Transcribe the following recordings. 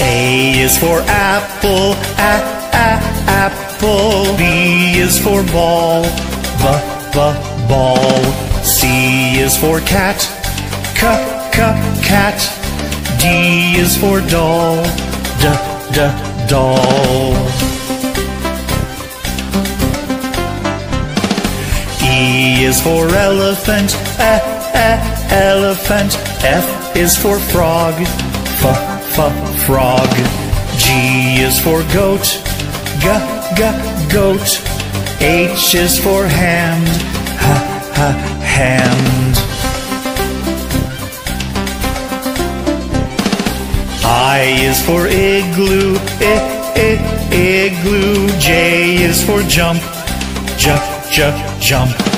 A is for apple, a, a, apple. B is for ball, b, b, ball. C is for cat, c, c, cat. D is for doll, d, d, doll. E is for elephant, e, e, elephant. F is for frog, f, f, frog. G is for goat, g, g, goat. H is for hand, h, h, hand. I is for igloo, I, I, igloo. J is for jump, j, j, jump.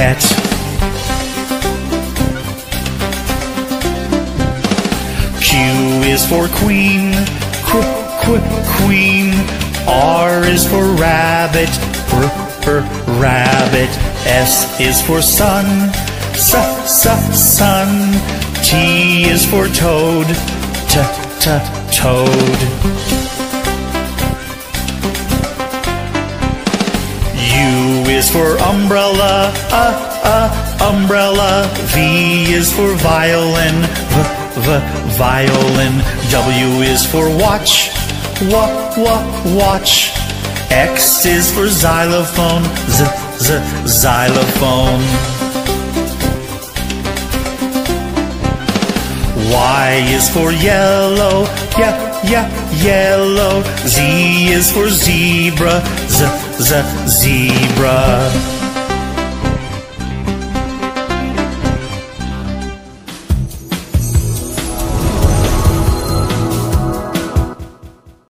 pet. Q is for queen, qu, qu, queen. R is for rabbit, r, r, rabbit. S is for sun, s, s, sun. T is for toad, t, t, toad. For umbrella, uh, uh, umbrella. V is for violin, v, v, violin. W is for watch, wa, wa, watch. X is for xylophone, z, z, xylophone. Y is for yellow, yeah, yeah, yellow. Z is for zebra, z, zebra.